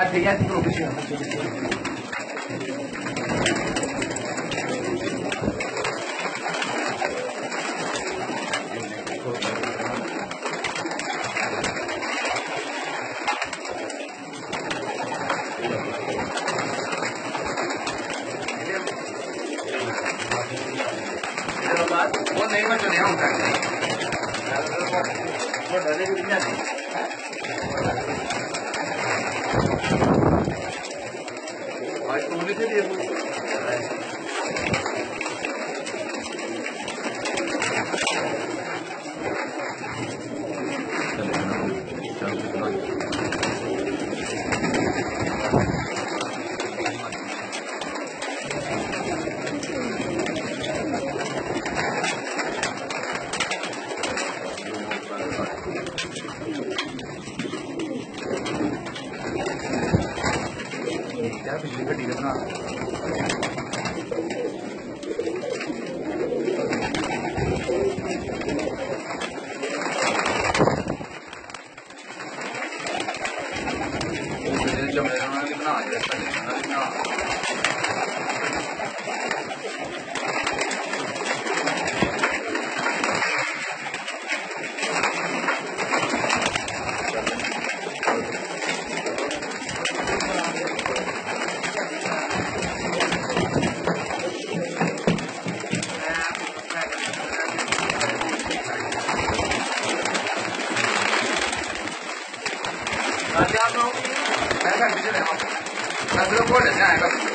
Hadi hadi profisyon. वो नहीं मैं तो नहीं होता वो डरे भी नहीं 这里。来。Thank you. क्या बिजली का डीलर कितना Abbiamo... Ragazzi ce l'abbiamo. Ma te lo puoi lasciare,